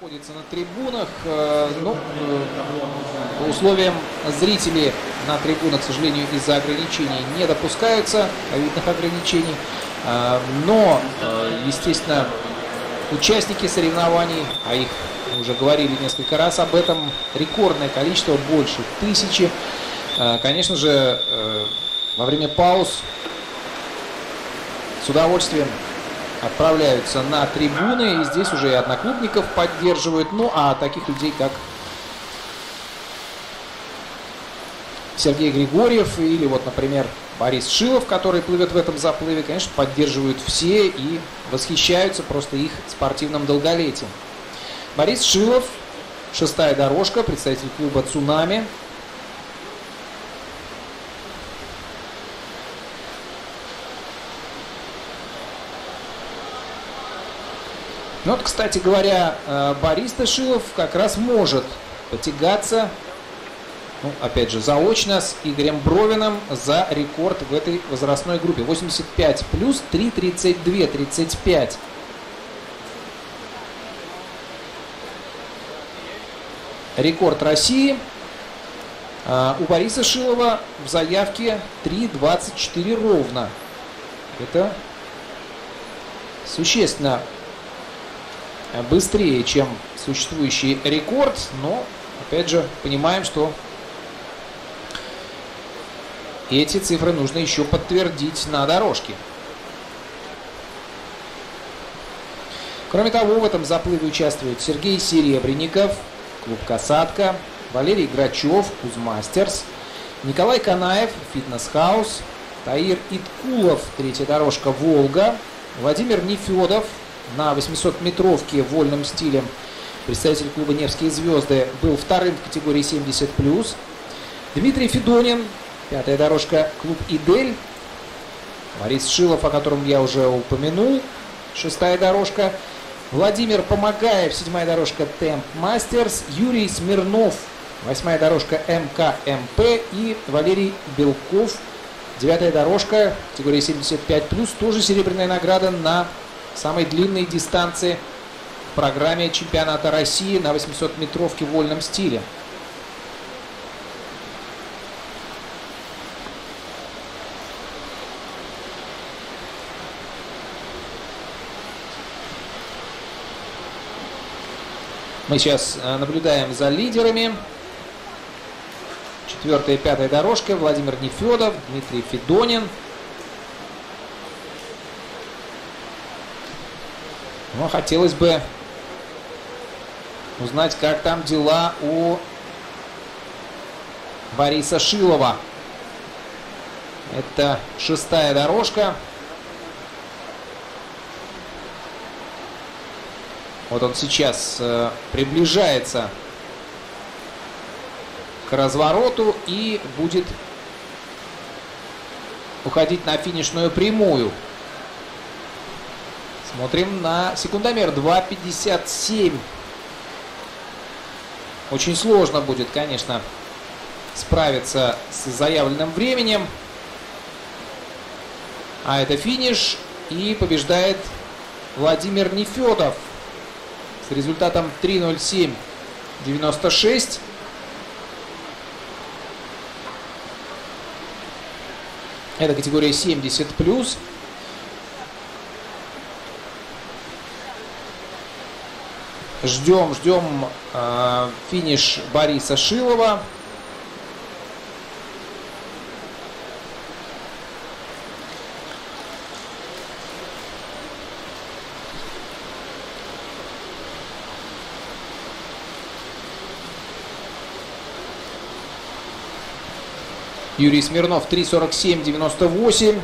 находится на трибунах. Э, ну, э, по условиям зрителей на трибунах, к сожалению, из-за ограничений не допускаются, ковидных ограничений. Э, но, естественно, участники соревнований, а их уже говорили несколько раз об этом, рекордное количество, больше тысячи. Конечно же, во время пауз с удовольствием отправляются на трибуны. И здесь уже и одноклубников поддерживают. Ну, а таких людей, как Сергей Григорьев или вот, например, Борис Шилов, который плывет в этом заплыве, конечно, поддерживают все и восхищаются просто их спортивным долголетием. Борис Шилов, шестая дорожка, представитель клуба «Цунами», Ну вот, кстати говоря, э, Борис Ташилов как раз может потягаться, ну, опять же, заочно с Игорем Бровиным за рекорд в этой возрастной группе. 85 плюс 3,32, 35. Рекорд России. А у Бориса Шилова в заявке 3,24 ровно. Это существенно быстрее, чем существующий рекорд, но, опять же, понимаем, что эти цифры нужно еще подтвердить на дорожке. Кроме того, в этом заплыве участвуют Сергей Серебренников, клуб «Касатка», Валерий Грачев, Кузмастерс, Николай Канаев, Фитнес-хаус, Таир Иткулов, третья дорожка «Волга», Владимир Нефедов, на 800-метровке вольным стилем представитель клуба «Невские звезды» был вторым в категории 70+. Дмитрий Федонин, пятая дорожка, клуб «Идель». Борис Шилов, о котором я уже упомянул, шестая дорожка. Владимир Помогаев, седьмая дорожка «Темп Мастерс». Юрий Смирнов, восьмая дорожка МКМП. И Валерий Белков, девятая дорожка, категория 75+, тоже серебряная награда на самой длинной дистанции в программе чемпионата России на 800-метровке в вольном стиле. Мы сейчас э, наблюдаем за лидерами. Четвертая и пятая дорожка. Владимир Нефедов, Дмитрий Федонин. Но хотелось бы узнать, как там дела у Бориса Шилова. Это шестая дорожка. Вот он сейчас э, приближается к развороту и будет уходить на финишную прямую. Смотрим на секундомер 2.57. Очень сложно будет, конечно, справиться с заявленным временем. А это финиш. И побеждает Владимир Нефедов с результатом 3.07.96. Это категория 70+. Ждем, ждем э, финиш Бориса Шилова. Юрий Смирнов 3.47.98.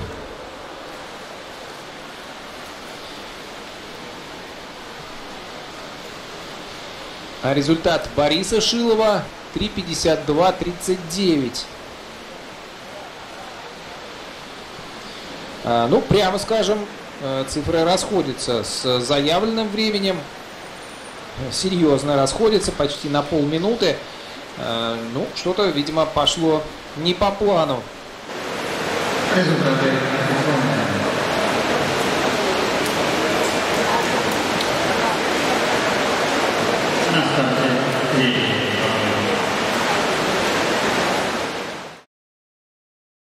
А результат Бориса Шилова 3.52.39. А, ну, прямо скажем, э, цифры расходятся с заявленным временем. Серьезно расходятся, почти на полминуты. А, ну, что-то, видимо, пошло не по плану. Результаты the